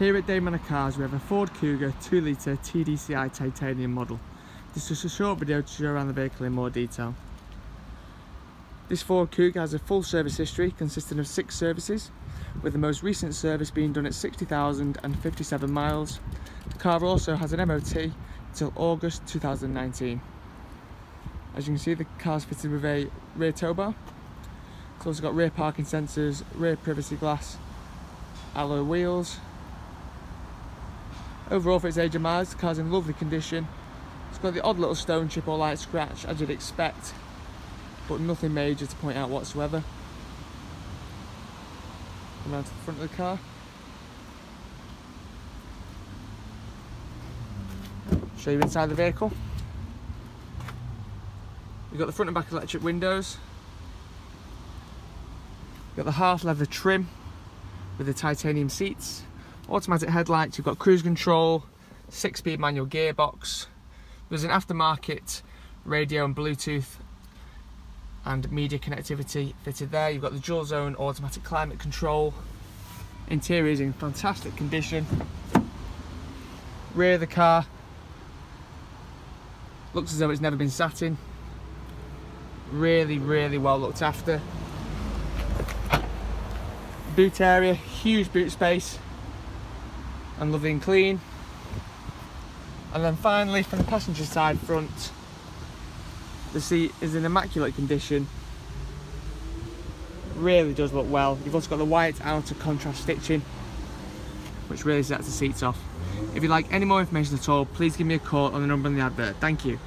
Here at Dane Manor Cars we have a Ford Kuga 2 litre TDCI titanium model. This is a short video to show around the vehicle in more detail. This Ford Kuga has a full service history consisting of six services, with the most recent service being done at 60,057 miles. The car also has an MOT until August 2019. As you can see the car is fitted with a rear tow bar. It's also got rear parking sensors, rear privacy glass, alloy wheels. Overall for its age and miles the car's in lovely condition. It's got the odd little stone chip or light scratch as you'd expect but nothing major to point out whatsoever. Come around to the front of the car. Show you inside the vehicle. You've got the front and back electric windows. You've got the half leather trim with the titanium seats. Automatic headlights, you've got cruise control, six speed manual gearbox. There's an aftermarket radio and Bluetooth and media connectivity fitted there. You've got the dual zone automatic climate control. Interior is in fantastic condition. Rear of the car looks as though it's never been sat in. Really, really well looked after. Boot area, huge boot space and lovely and clean. And then finally from the passenger side front, the seat is in immaculate condition. Really does look well. You've also got the white outer contrast stitching, which really sets the seats off. If you'd like any more information at all, please give me a call on the number in the advert. Thank you.